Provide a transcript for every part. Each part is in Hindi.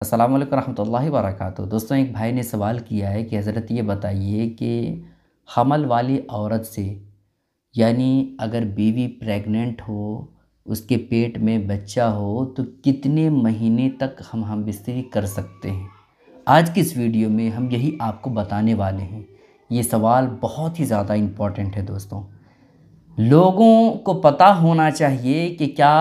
अस्सलाम वालेकुम रहमतुल्लाहि वबरकातुहू। दोस्तों, एक भाई ने सवाल किया है कि हज़रत ये बताइए कि हमल वाली औरत से, यानी अगर बीवी प्रेग्नेंट हो, उसके पेट में बच्चा हो तो कितने महीने तक हम हम बिस्तरी कर सकते हैं? आज की इस वीडियो में हम यही आपको बताने वाले हैं। ये सवाल बहुत ही ज़्यादा इंपॉर्टेंट है दोस्तों। लोगों को पता होना चाहिए कि क्या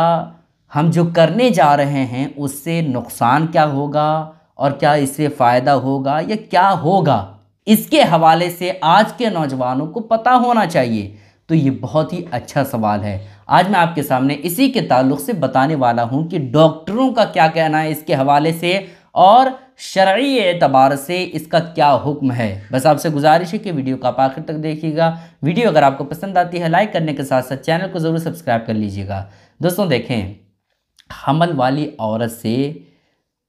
हम जो करने जा रहे हैं, उससे नुकसान क्या होगा और क्या इससे फ़ायदा होगा या क्या होगा? इसके हवाले से आज के नौजवानों को पता होना चाहिए। तो ये बहुत ही अच्छा सवाल है। आज मैं आपके सामने इसी के ताल्लुक़ से बताने वाला हूँ कि डॉक्टरों का क्या कहना है इसके हवाले से और शर्य एतबार से इसका क्या हुक्म है। बस आपसे गुजारिश है कि वीडियो का आप आखिर तक देखिएगा। वीडियो अगर आपको पसंद आती है, लाइक करने के साथ साथ चैनल को ज़रूर सब्सक्राइब कर लीजिएगा। दोस्तों, देखें। हमल वाली औरत से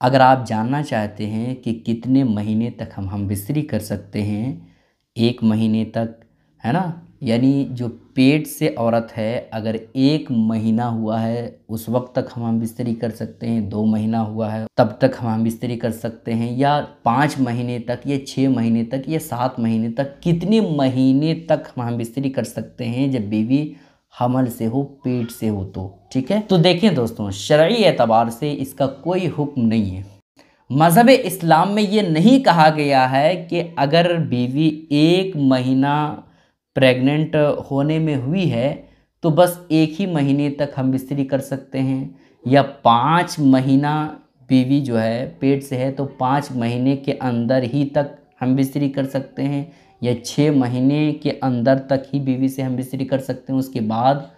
अगर आप जानना चाहते हैं कि कितने महीने तक हम हम बिस्तरी कर सकते हैं, एक महीने तक, है ना? यानी जो पेट से औरत है, अगर एक महीना हुआ है, उस वक्त तक हम हम बिस्तरी कर सकते हैं, दो महीना हुआ है, तब तक हम हम बिस्तरी कर सकते हैं, या पाँच महीने तक, या छः महीने तक, या सात महीने तक, कितने महीने तक हम हम बिस्तरी कर सकते हैं जब बीवी हमल से हो, पेट से हो तो ठीक है? तो देखें दोस्तों शर्य एतबार से इसका कोई हुक्म नहीं है। मज़हब इस्लाम में ये नहीं कहा गया है कि अगर बीवी एक महीना प्रेग्नेंट होने में हुई है तो बस एक ही महीने तक हम बिस्तरी कर सकते हैं, या पाँच महीना बीवी जो है, पेट से है तो पाँच महीने के अंदर ही तक हम बिस्तरी कर सकते हैं या छः महीने के अंदर तक ही बीवी से हम बिस्तरी कर सकते हैं, उसके बाद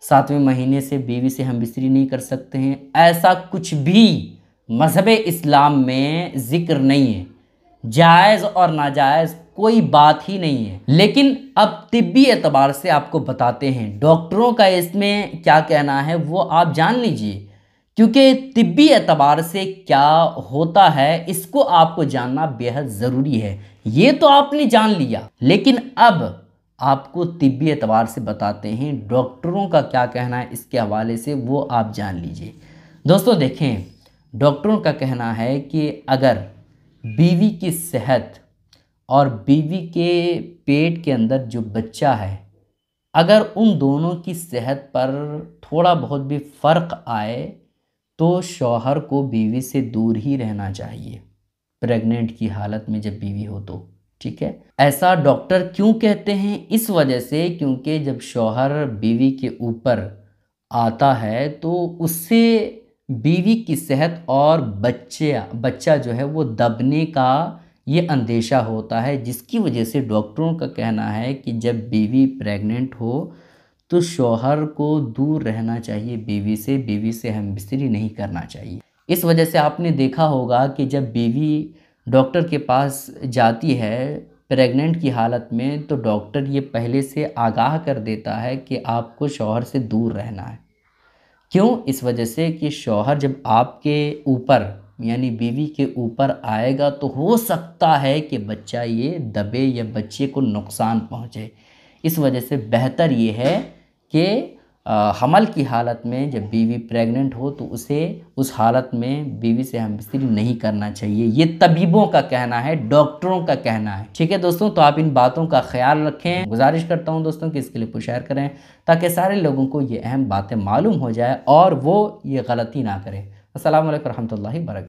सातवें महीने से बीवी से हम बिस्तरी नहीं कर सकते हैं। ऐसा कुछ भी मज़हब इस्लाम में ज़िक्र नहीं है। जायज़ और नाजायज़ कोई बात ही नहीं है। लेकिन अब तिब्बी एतबार से आपको बताते हैं, डॉक्टरों का इसमें क्या कहना है वो आप जान लीजिए। क्योंकि तिब्बी एतबार से क्या होता है, इसको आपको जानना बेहद ज़रूरी है। ये तो आपने जान लिया। लेकिन अब आपको तिब्बी एतबार से बताते हैं, डॉक्टरों का क्या कहना है, इसके हवाले से वो आप जान लीजिए। दोस्तों, देखें, डॉक्टरों का कहना है कि अगर बीवी की सेहत और बीवी के पेट के अंदर जो बच्चा है, अगर उन दोनों की सेहत पर थोड़ा बहुत भी फ़र्क आए तो शौहर को बीवी से दूर ही रहना चाहिए। प्रेग्नेंट की हालत में जब बीवी हो तो ठीक है? ऐसा डॉक्टर क्यों कहते हैं? इस वजह से क्योंकि जब शौहर बीवी के ऊपर आता है तो उससे बीवी की सेहत और बच्चे, बच्चा जो है वो दबने का ये अंदेशा होता है, जिसकी वजह से डॉक्टरों का कहना है कि जब बीवी प्रेग्नेंट हो तो शौहर को दूर रहना चाहिए, बीवी से बीवी से हम बिस्तरी नहीं करना चाहिए। इस वजह से आपने देखा होगा कि जब बीवी डॉक्टर के पास जाती है प्रेग्नेंट की हालत में तो डॉक्टर ये पहले से आगाह कर देता है कि आपको शौहर से दूर रहना है। क्यों? इस वजह से कि शौहर जब आपके ऊपर, यानी बीवी के ऊपर आएगा तो हो सकता है कि बच्चा ये दबे या बच्चे को नुकसान पहुँचे। इस वजह से बेहतर ये है कि हमल की हालत में जब बीवी प्रेग्नेंट हो तो उसे उस हालत में बीवी से हम बिस्तरी नहीं करना चाहिए। ये तबीबों का कहना है, डॉक्टरों का कहना है। ठीक है दोस्तों तो आप इन बातों का ख्याल रखें। गुजारिश करता हूँ दोस्तों कि इसके लिए पुशार करें ताकि सारे लोगों को ये अहम बातें मालूम हो जाए और वो ये गलती ना करें। असल वरहमल वर्क